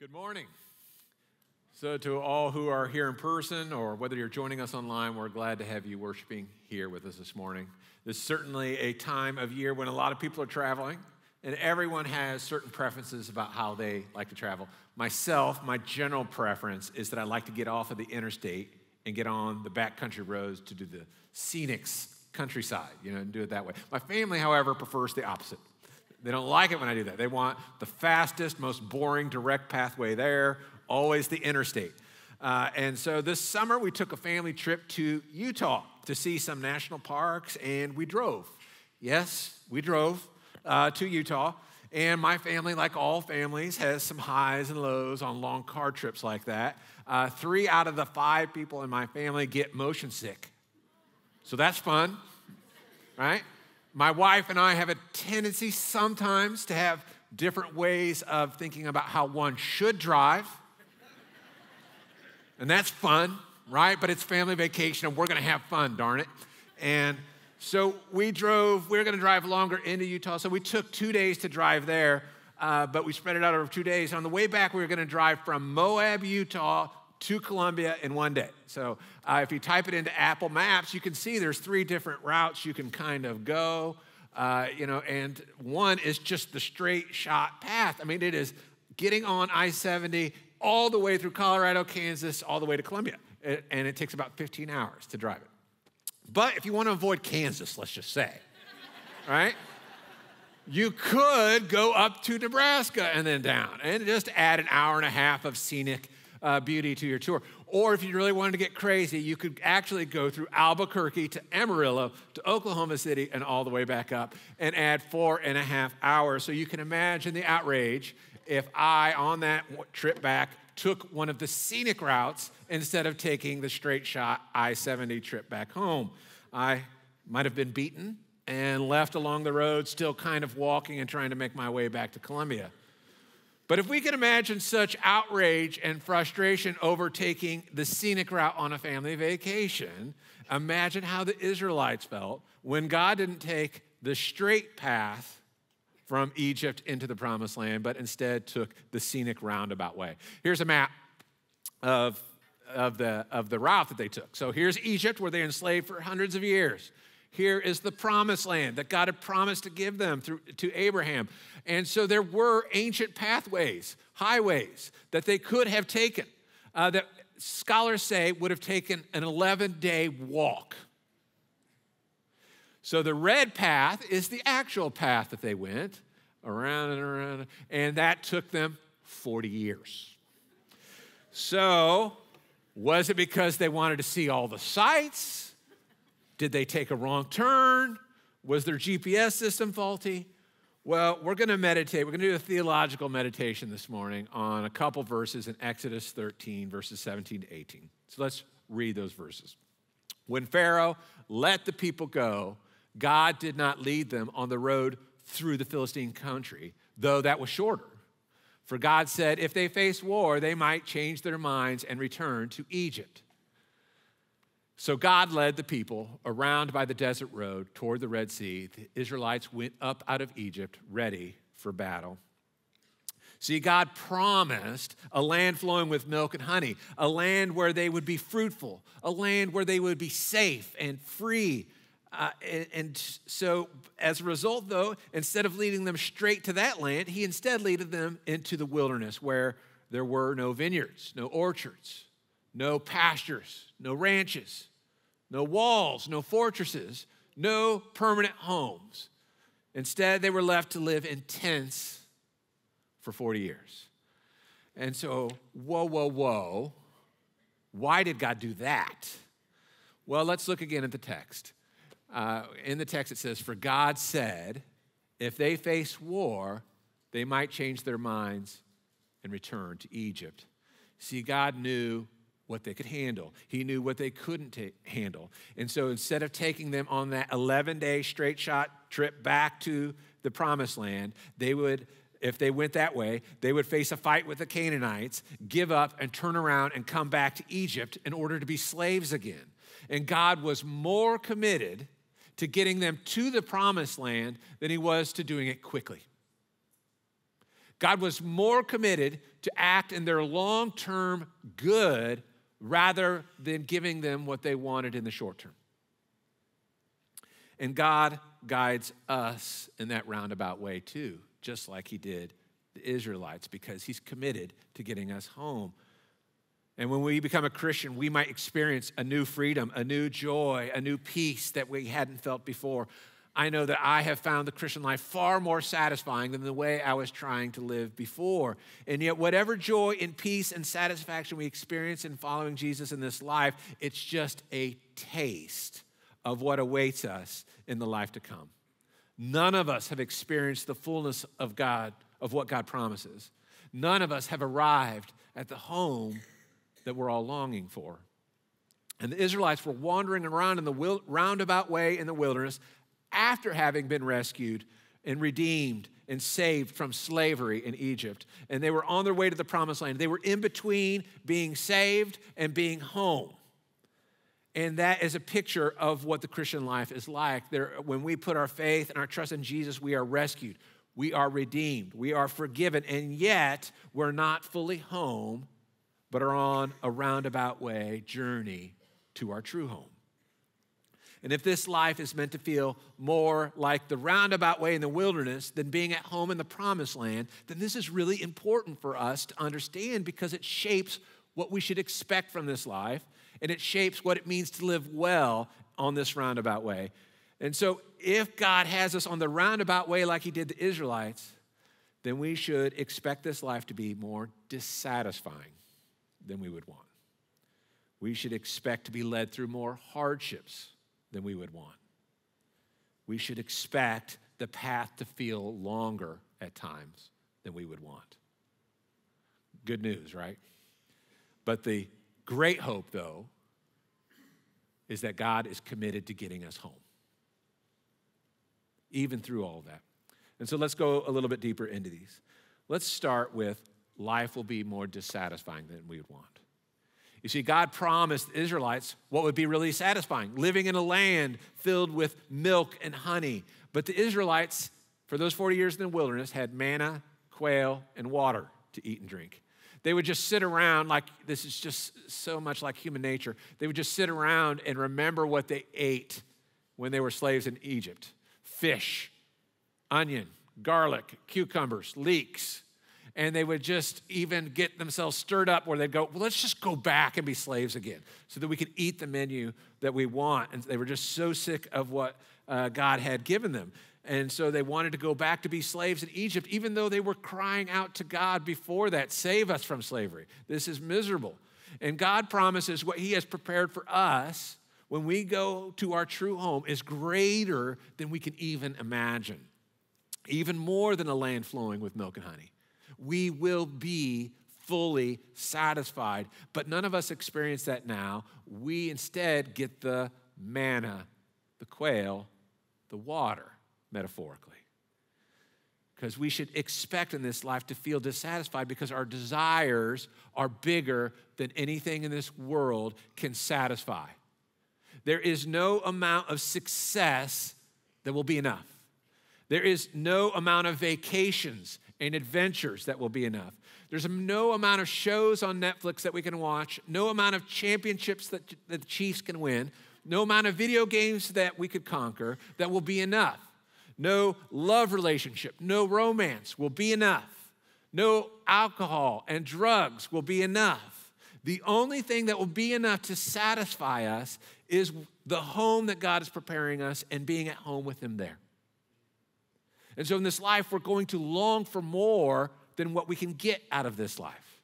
Good morning. So, to all who are here in person or whether you're joining us online, we're glad to have you worshiping here with us this morning. This is certainly a time of year when a lot of people are traveling, and everyone has certain preferences about how they like to travel. Myself, my general preference is that I like to get off of the interstate and get on the backcountry roads to do the scenics countryside, you know, and do it that way. My family, however, prefers the opposite. They don't like it when I do that. They want the fastest, most boring, direct pathway there, always the interstate. Uh, and so this summer, we took a family trip to Utah to see some national parks, and we drove. Yes, we drove uh, to Utah. And my family, like all families, has some highs and lows on long car trips like that. Uh, three out of the five people in my family get motion sick. So that's fun, right? My wife and I have a tendency sometimes to have different ways of thinking about how one should drive. And that's fun, right? But it's family vacation and we're gonna have fun, darn it. And so we drove, we are gonna drive longer into Utah. So we took two days to drive there, uh, but we spread it out over two days. On the way back, we were gonna drive from Moab, Utah to Columbia in one day. So uh, if you type it into Apple Maps, you can see there's three different routes you can kind of go. Uh, you know, and one is just the straight shot path. I mean, it is getting on I 70 all the way through Colorado, Kansas, all the way to Columbia. It, and it takes about 15 hours to drive it. But if you want to avoid Kansas, let's just say, right? You could go up to Nebraska and then down and just add an hour and a half of scenic uh, beauty to your tour. Or if you really wanted to get crazy, you could actually go through Albuquerque to Amarillo to Oklahoma City and all the way back up and add four and a half hours. So you can imagine the outrage if I, on that trip back, took one of the scenic routes instead of taking the straight shot I 70 trip back home. I might have been beaten and left along the road, still kind of walking and trying to make my way back to Columbia. But if we can imagine such outrage and frustration overtaking the scenic route on a family vacation, imagine how the Israelites felt when God didn't take the straight path from Egypt into the promised land, but instead took the scenic roundabout way. Here's a map of, of, the, of the route that they took. So here's Egypt, where they enslaved for hundreds of years. Here is the promised land that God had promised to give them through, to Abraham. And so there were ancient pathways, highways that they could have taken uh, that scholars say would have taken an 11 day walk. So the red path is the actual path that they went around and around, and that took them 40 years. So, was it because they wanted to see all the sights? Did they take a wrong turn? Was their GPS system faulty? Well, we're going to meditate. We're going to do a theological meditation this morning on a couple verses in Exodus 13, verses 17 to 18. So let's read those verses. When Pharaoh let the people go, God did not lead them on the road through the Philistine country, though that was shorter. For God said, if they face war, they might change their minds and return to Egypt. So God led the people around by the desert road toward the Red Sea. The Israelites went up out of Egypt ready for battle. See, God promised a land flowing with milk and honey, a land where they would be fruitful, a land where they would be safe and free. Uh, and, and, so, as a result, though, instead of leading them straight to that land, he instead led them into the wilderness where there were no vineyards, no orchards, no pastures, no ranches no walls, no fortresses, no permanent homes. Instead, they were left to live in tents for 40 years. And so, whoa, whoa, whoa. Why did God do that? Well, let's look again at the text. Uh, in the text, it says, For God said, if they face war, they might change their minds and return to Egypt. See, God knew what they could handle. He knew what they couldn't handle. And so instead of taking them on that 11 day straight shot trip back to the promised land, they would, if they went that way, they would face a fight with the Canaanites, give up, and turn around and come back to Egypt in order to be slaves again. And God was more committed to getting them to the promised land than he was to doing it quickly. God was more committed to act in their long term good rather than giving them what they wanted in the short term. And God guides us in that roundabout way too, just like He did the Israelites, because He's committed to getting us home. And when we become a Christian, we might experience a new freedom, a new joy, a new peace that we hadn't felt before. I know that I have found the Christian life far more satisfying than the way I was trying to live before. And yet, whatever joy and peace and satisfaction we experience in following Jesus in this life, it's just a taste of what awaits us in the life to come. None of us have experienced the fullness of God, of what God promises. None of us have arrived at the home that we're all longing for. And the Israelites were wandering around in the roundabout way in the wilderness after having been rescued and redeemed and saved from slavery in Egypt. And they were on their way to the promised land. They were in between being saved and being home. And that is a picture of what the Christian life is like. There, when we put our faith and our trust in Jesus, we are rescued, we are redeemed, we are forgiven, and yet we're not fully home, but are on a roundabout way journey to our true home. And if this life is meant to feel more like the roundabout way in the wilderness than being at home in the promised land, then this is really important for us to understand because it shapes what we should expect from this life and it shapes what it means to live well on this roundabout way. And so, if God has us on the roundabout way like He did the Israelites, then we should expect this life to be more dissatisfying than we would want. We should expect to be led through more hardships than we would want. We should expect the path to feel longer at times than we would want. Good news, right? But the great hope, though, is that God is committed to getting us home, even through all that. And so let's go a little bit deeper into these. Let's start with life will be more dissatisfying than we would want. You see, God promised the Israelites what would be really satisfying living in a land filled with milk and honey. But the Israelites, for those 40 years in the wilderness, had manna, quail, and water to eat and drink. They would just sit around, like this is just so much like human nature. They would just sit around and remember what they ate when they were slaves in Egypt fish, onion, garlic, cucumbers, leeks. And they would just even get themselves stirred up where they'd go, well, let's just go back and be slaves again so that we could eat the menu that we want. And they were just so sick of what uh, God had given them. And so they wanted to go back to be slaves in Egypt, even though they were crying out to God before that save us from slavery. This is miserable. And God promises what He has prepared for us when we go to our true home is greater than we can even imagine, even more than a land flowing with milk and honey. We will be fully satisfied, but none of us experience that now. We instead get the manna, the quail, the water metaphorically. Because we should expect in this life to feel dissatisfied because our desires are bigger than anything in this world can satisfy. There is no amount of success that will be enough. There is no amount of vacations and adventures that will be enough. There's no amount of shows on Netflix that we can watch, no amount of championships that, that the Chiefs can win, no amount of video games that we could conquer that will be enough. No love relationship, no romance will be enough. No alcohol and drugs will be enough. The only thing that will be enough to satisfy us is the home that God is preparing us and being at home with Him there. And so in this life, we're going to long for more than what we can get out of this life.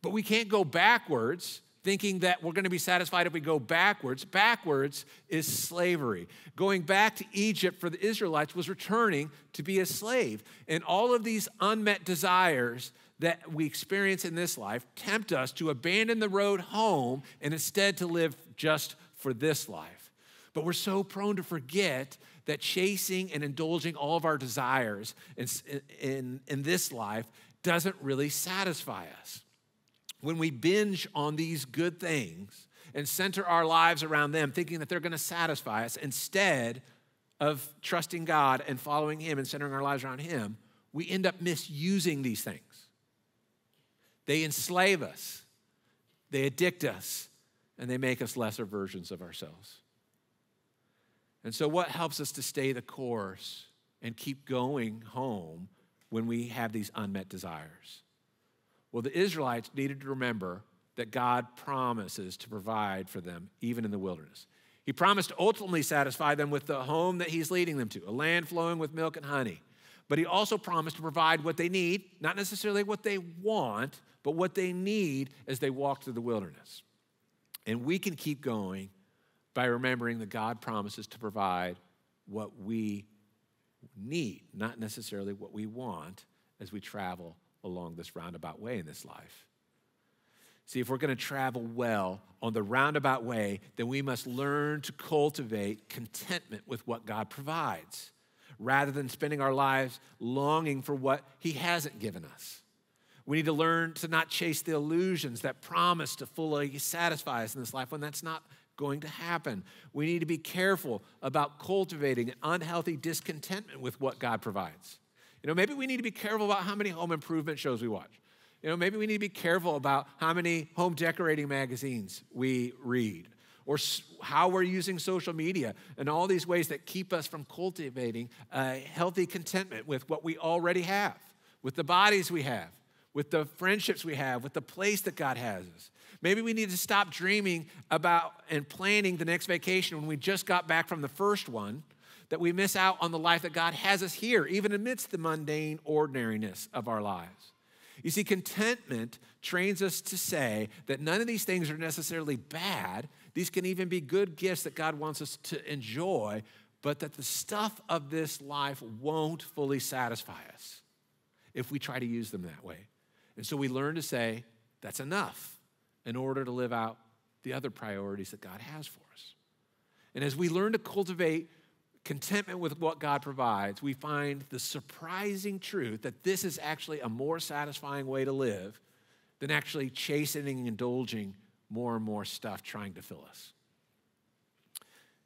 But we can't go backwards thinking that we're going to be satisfied if we go backwards. Backwards is slavery. Going back to Egypt for the Israelites was returning to be a slave. And all of these unmet desires that we experience in this life tempt us to abandon the road home and instead to live just for this life. But we're so prone to forget that chasing and indulging all of our desires in, in, in this life doesn't really satisfy us when we binge on these good things and center our lives around them, thinking that they're going to satisfy us instead of trusting God and following Him and centering our lives around Him, we end up misusing these things. They enslave us, they addict us, and they make us lesser versions of ourselves. And so, what helps us to stay the course and keep going home when we have these unmet desires? Well, the Israelites needed to remember that God promises to provide for them even in the wilderness. He promised to ultimately satisfy them with the home that He's leading them to, a land flowing with milk and honey. But He also promised to provide what they need, not necessarily what they want, but what they need as they walk through the wilderness. And we can keep going by remembering that God promises to provide what we need, not necessarily what we want as we travel along this roundabout way in this life. See, if we're going to travel well on the roundabout way, then we must learn to cultivate contentment with what God provides rather than spending our lives longing for what He hasn't given us. We need to learn to not chase the illusions that promise to fully satisfy us in this life when that's not going to happen. We need to be careful about cultivating an unhealthy discontentment with what God provides. You know, maybe we need to be careful about how many home improvement shows we watch. You know, maybe we need to be careful about how many home decorating magazines we read or how we're using social media and all these ways that keep us from cultivating a healthy contentment with what we already have, with the bodies we have, with the friendships we have, with the place that God has us. Maybe we need to stop dreaming about and planning the next vacation when we just got back from the first one, that we miss out on the life that God has us here, even amidst the mundane ordinariness of our lives. You see, contentment trains us to say that none of these things are necessarily bad. These can even be good gifts that God wants us to enjoy, but that the stuff of this life won't fully satisfy us if we try to use them that way. And so we learn to say, that's enough in order to live out the other priorities that God has for us. And as we learn to cultivate contentment with what God provides, we find the surprising truth that this is actually a more satisfying way to live than actually chastening and indulging more and more stuff trying to fill us.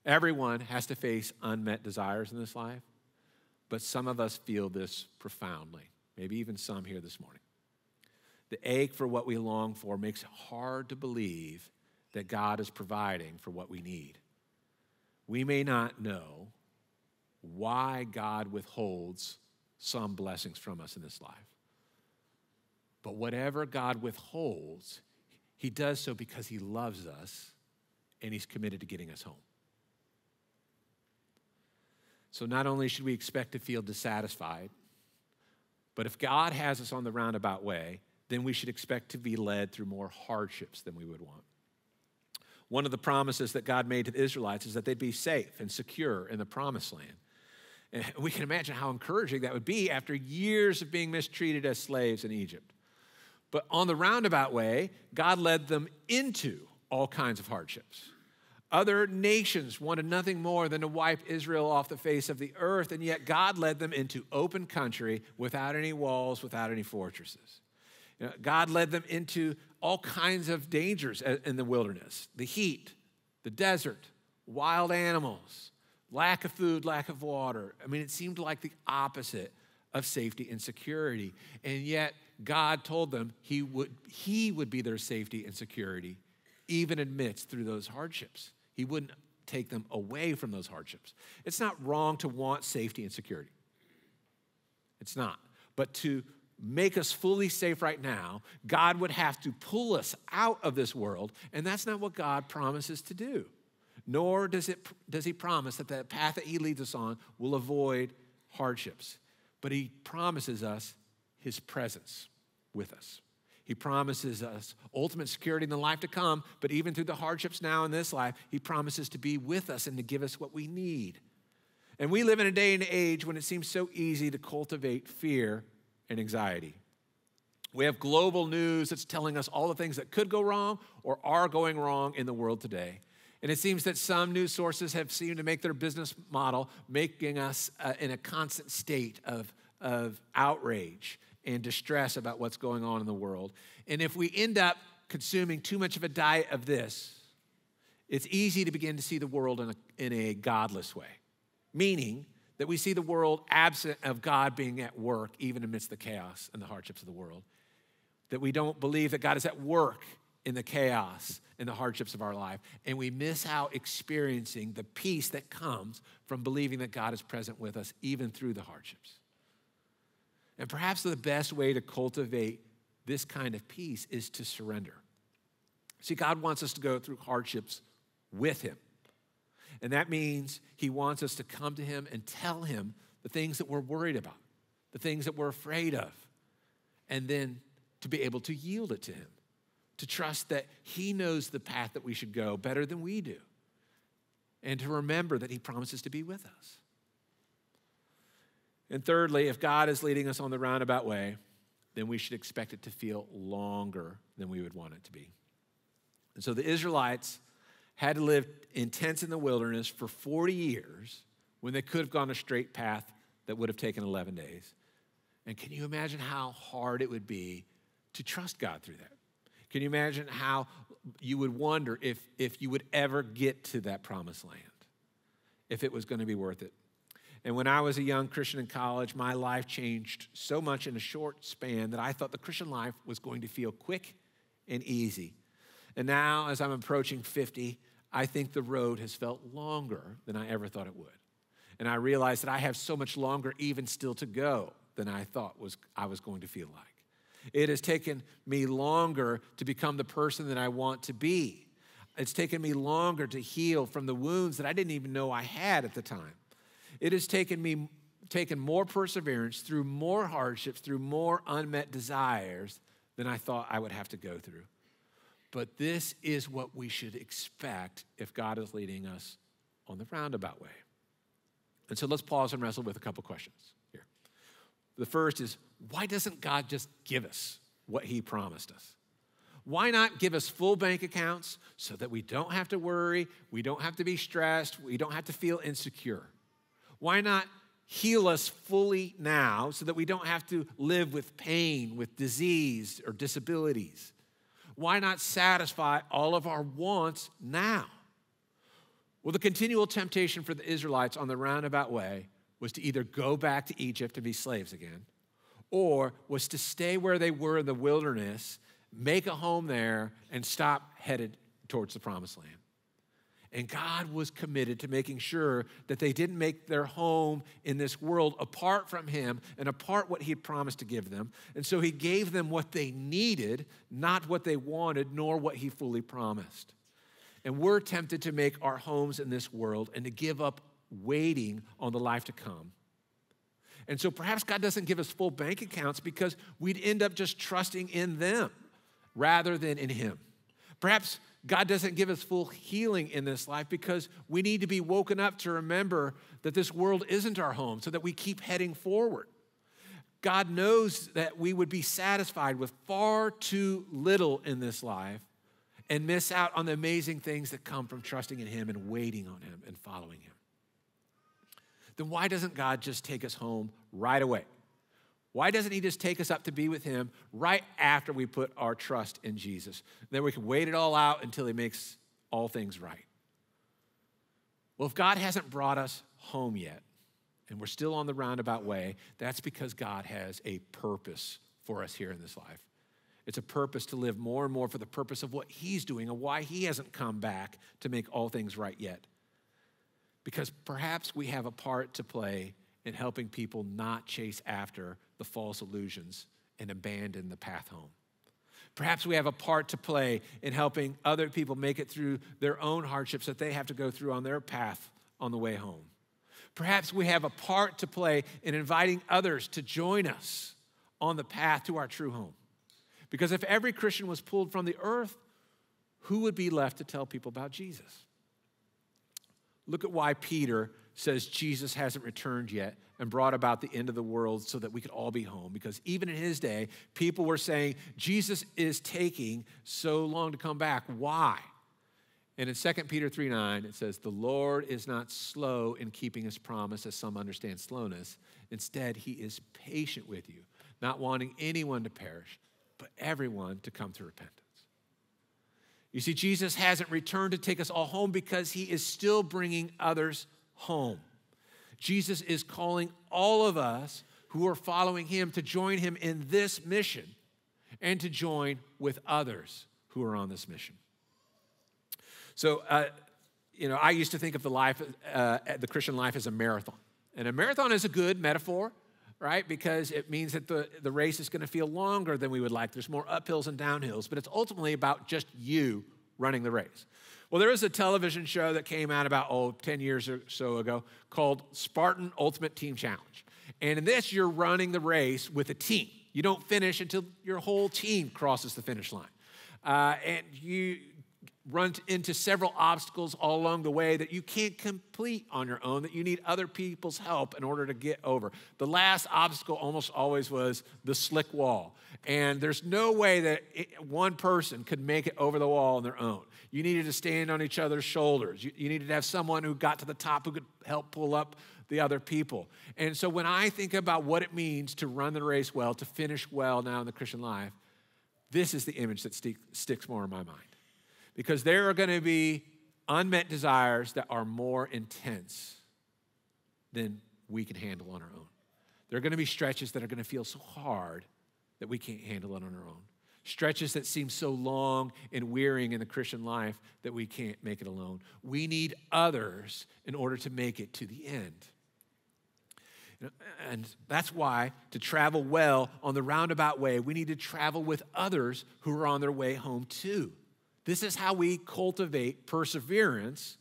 Everyone has to face unmet desires in this life, but some of us feel this profoundly, maybe even some here this morning. The ache for what we long for makes it hard to believe that God is providing for what we need. We may not know why God withholds some blessings from us in this life. But whatever God withholds, He does so because He loves us and He's committed to getting us home. So not only should we expect to feel dissatisfied, but if God has us on the roundabout way, then we should expect to be led through more hardships than we would want. One of the promises that God made to the Israelites is that they'd be safe and secure in the promised land. And we can imagine how encouraging that would be after years of being mistreated as slaves in Egypt. But on the roundabout way, God led them into all kinds of hardships. Other nations wanted nothing more than to wipe Israel off the face of the earth, and yet God led them into open country without any walls, without any fortresses. You know, God led them into all kinds of dangers in the wilderness the heat, the desert, wild animals, lack of food, lack of water. I mean, it seemed like the opposite of safety and security. And yet, God told them he would, he would be their safety and security, even amidst through those hardships. He wouldn't take them away from those hardships. It's not wrong to want safety and security. It's not. But to make us fully safe right now, God would have to pull us out of this world, and that's not what God promises to do nor does, it, does he promise that the path that he leads us on will avoid hardships. But he promises us his presence with us. He promises us ultimate security in the life to come, but even through the hardships now in this life, he promises to be with us and to give us what we need. And we live in a day and age when it seems so easy to cultivate fear and anxiety. We have global news that's telling us all the things that could go wrong or are going wrong in the world today. And it seems that some news sources have seemed to make their business model making us uh, in a constant state of, of outrage and distress about what's going on in the world. And if we end up consuming too much of a diet of this, it's easy to begin to see the world in a, in a godless way, meaning that we see the world absent of God being at work, even amidst the chaos and the hardships of the world. That we don't believe that God is at work in the chaos and the hardships of our life. And we miss out experiencing the peace that comes from believing that God is present with us, even through the hardships. And perhaps the best way to cultivate this kind of peace is to surrender. See, God wants us to go through hardships with Him. And that means He wants us to come to Him and tell Him the things that we're worried about, the things that we're afraid of, and then to be able to yield it to Him, to trust that He knows the path that we should go better than we do, and to remember that He promises to be with us. And thirdly, if God is leading us on the roundabout way, then we should expect it to feel longer than we would want it to be. And so the Israelites had to live in tents in the wilderness for 40 years when they could have gone a straight path that would have taken 11 days. And can you imagine how hard it would be to trust God through that? Can you imagine how you would wonder if, if you would ever get to that promised land, if it was going to be worth it? And when I was a young Christian in college, my life changed so much in a short span that I thought the Christian life was going to feel quick and easy. And now, as I'm approaching 50, I think the road has felt longer than I ever thought it would. And I realize that I have so much longer, even still, to go than I thought was, I was going to feel like. It has taken me longer to become the person that I want to be. It's taken me longer to heal from the wounds that I didn't even know I had at the time. It has taken me taken more perseverance through more hardships, through more unmet desires than I thought I would have to go through. But this is what we should expect if God is leading us on the roundabout way. And so let's pause and wrestle with a couple questions here. The first is why doesn't God just give us what He promised us? Why not give us full bank accounts so that we don't have to worry, we don't have to be stressed, we don't have to feel insecure? Why not heal us fully now so that we don't have to live with pain, with disease, or disabilities? Why not satisfy all of our wants now? Well, the continual temptation for the Israelites on the roundabout way was to either go back to Egypt and be slaves again, or was to stay where they were in the wilderness, make a home there, and stop headed towards the promised land. And God was committed to making sure that they didn't make their home in this world apart from Him and apart what He had promised to give them. And so He gave them what they needed, not what they wanted, nor what He fully promised. And we're tempted to make our homes in this world and to give up waiting on the life to come. And so perhaps God doesn't give us full bank accounts because we'd end up just trusting in them rather than in Him. Perhaps God doesn't give us full healing in this life because we need to be woken up to remember that this world isn't our home so that we keep heading forward. God knows that we would be satisfied with far too little in this life and miss out on the amazing things that come from trusting in Him and waiting on Him and following Him. Then why doesn't God just take us home right away? Why doesn't he just take us up to be with him right after we put our trust in Jesus? Then we can wait it all out until he makes all things right. Well, if God hasn't brought us home yet, and we're still on the roundabout way, that's because God has a purpose for us here in this life. It's a purpose to live more and more for the purpose of what He's doing and why He hasn't come back to make all things right yet. Because perhaps we have a part to play in helping people not chase after the false illusions and abandon the path home. Perhaps we have a part to play in helping other people make it through their own hardships that they have to go through on their path on the way home. Perhaps we have a part to play in inviting others to join us on the path to our true home. Because if every Christian was pulled from the earth, who would be left to tell people about Jesus? Look at why Peter says Jesus hasn't returned yet and brought about the end of the world so that we could all be home. Because even in his day, people were saying, Jesus is taking so long to come back. Why? And in 2 Peter 3 9, it says, The Lord is not slow in keeping his promise, as some understand slowness. Instead, he is patient with you, not wanting anyone to perish, but everyone to come to repentance. You see, Jesus hasn't returned to take us all home because he is still bringing others home. Jesus is calling all of us who are following him to join him in this mission and to join with others who are on this mission. So, uh, you know, I used to think of the life, uh, the Christian life as a marathon. And a marathon is a good metaphor, right? Because it means that the, the race is going to feel longer than we would like. There's more uphills and downhills, but it's ultimately about just you running the race. Well, there was a television show that came out about, oh, 10 years or so ago called Spartan Ultimate Team Challenge. And in this, you're running the race with a team. You don't finish until your whole team crosses the finish line. Uh, and you run into several obstacles all along the way that you can't complete on your own, that you need other people's help in order to get over. The last obstacle almost always was the slick wall. And there's no way that it, one person could make it over the wall on their own. You needed to stand on each other's shoulders. You, you needed to have someone who got to the top who could help pull up the other people. And so when I think about what it means to run the race well, to finish well now in the Christian life, this is the image that stick, sticks more in my mind. Because there are going to be unmet desires that are more intense than we can handle on our own. There are going to be stretches that are going to feel so hard that we can't handle it on our own stretches that seem so long and wearying in the Christian life that we can't make it alone. We need others in order to make it to the end. And that's why to travel well on the roundabout way, we need to travel with others who are on their way home too. This is how we cultivate perseverance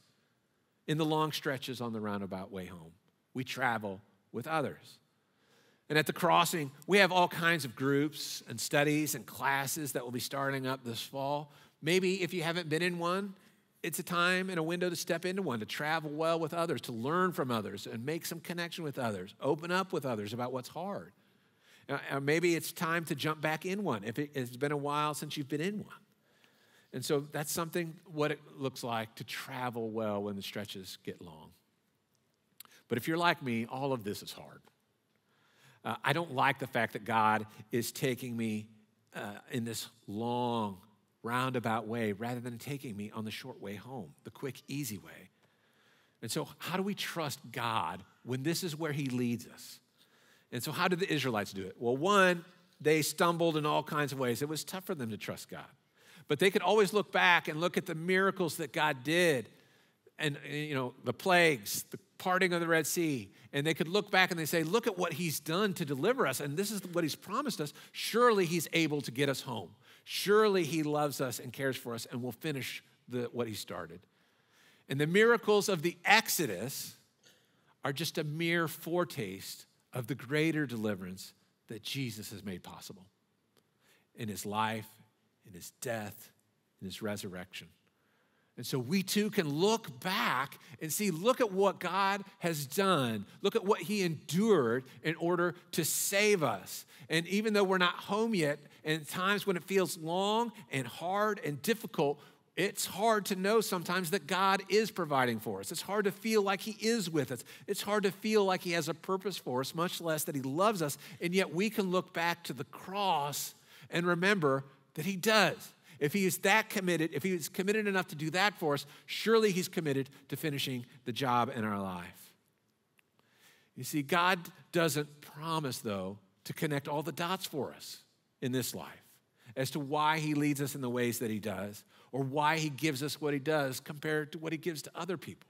in the long stretches on the roundabout way home. We travel with others. And at the crossing, we have all kinds of groups and studies and classes that will be starting up this fall. Maybe if you haven't been in one, it's a time and a window to step into one, to travel well with others, to learn from others and make some connection with others, open up with others about what's hard. Uh, maybe it's time to jump back in one if it's been a while since you've been in one. And so that's something what it looks like to travel well when the stretches get long. But if you're like me, all of this is hard. Uh, I don't like the fact that God is taking me uh, in this long, roundabout way rather than taking me on the short way home, the quick, easy way. And so, how do we trust God when this is where He leads us? And so, how did the Israelites do it? Well, one, they stumbled in all kinds of ways. It was tough for them to trust God. But they could always look back and look at the miracles that God did and, you know, the plagues, the parting of the Red Sea, and they could look back and they say, Look at what he's done to deliver us, and this is what he's promised us. Surely he's able to get us home. Surely he loves us and cares for us and will finish the, what he started. And the miracles of the Exodus are just a mere foretaste of the greater deliverance that Jesus has made possible in his life, in his death, in his resurrection. And so we too can look back and see, look at what God has done. Look at what He endured in order to save us. And even though we're not home yet, and times when it feels long and hard and difficult, it's hard to know sometimes that God is providing for us. It's hard to feel like He is with us. It's hard to feel like He has a purpose for us, much less that He loves us. And yet we can look back to the cross and remember that He does. If he is that committed, if he is committed enough to do that for us, surely he's committed to finishing the job in our life. You see, God doesn't promise, though, to connect all the dots for us in this life as to why he leads us in the ways that he does or why he gives us what he does compared to what he gives to other people.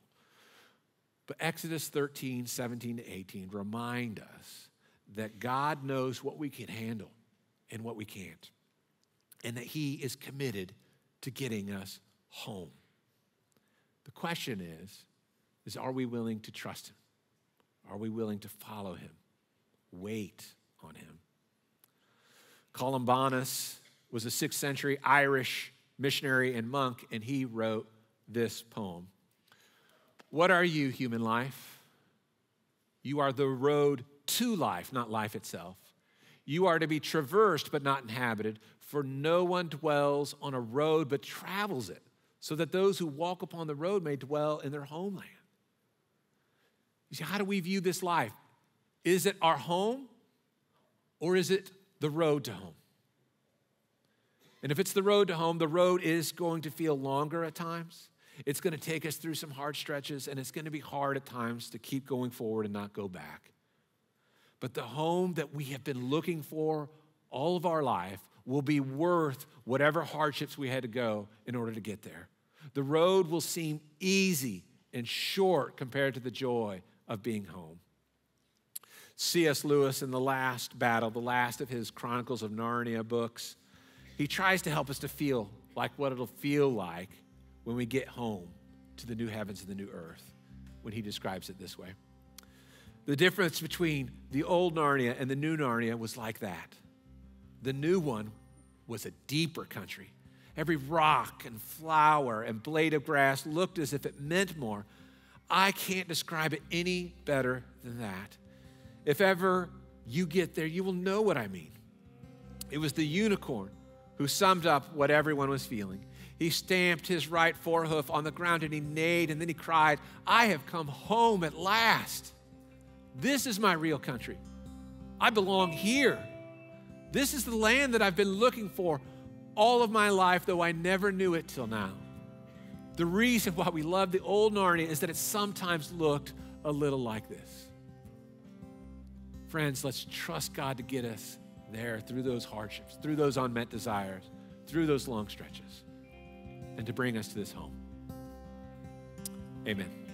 But Exodus 13, 17 to 18 remind us that God knows what we can handle and what we can't and that He is committed to getting us home. The question is, is are we willing to trust Him? Are we willing to follow Him? Wait on Him. Columbanus was a sixth century Irish missionary and monk, and he wrote this poem What are you, human life? You are the road to life, not life itself. You are to be traversed but not inhabited, for no one dwells on a road but travels it, so that those who walk upon the road may dwell in their homeland. You see, how do we view this life? Is it our home or is it the road to home? And if it's the road to home, the road is going to feel longer at times. It's going to take us through some hard stretches, and it's going to be hard at times to keep going forward and not go back. But the home that we have been looking for all of our life will be worth whatever hardships we had to go in order to get there. The road will seem easy and short compared to the joy of being home. C.S. Lewis, in the last battle, the last of his Chronicles of Narnia books, he tries to help us to feel like what it'll feel like when we get home to the new heavens and the new earth, when he describes it this way. The difference between the old Narnia and the new Narnia was like that. The new one was a deeper country. Every rock and flower and blade of grass looked as if it meant more. I can't describe it any better than that. If ever you get there, you will know what I mean. It was the unicorn who summed up what everyone was feeling. He stamped his right forehoof on the ground and he neighed, and then he cried, I have come home at last. This is my real country. I belong here. This is the land that I've been looking for all of my life, though I never knew it till now. The reason why we love the old Narnia is that it sometimes looked a little like this. Friends, let's trust God to get us there through those hardships, through those unmet desires, through those long stretches, and to bring us to this home. Amen.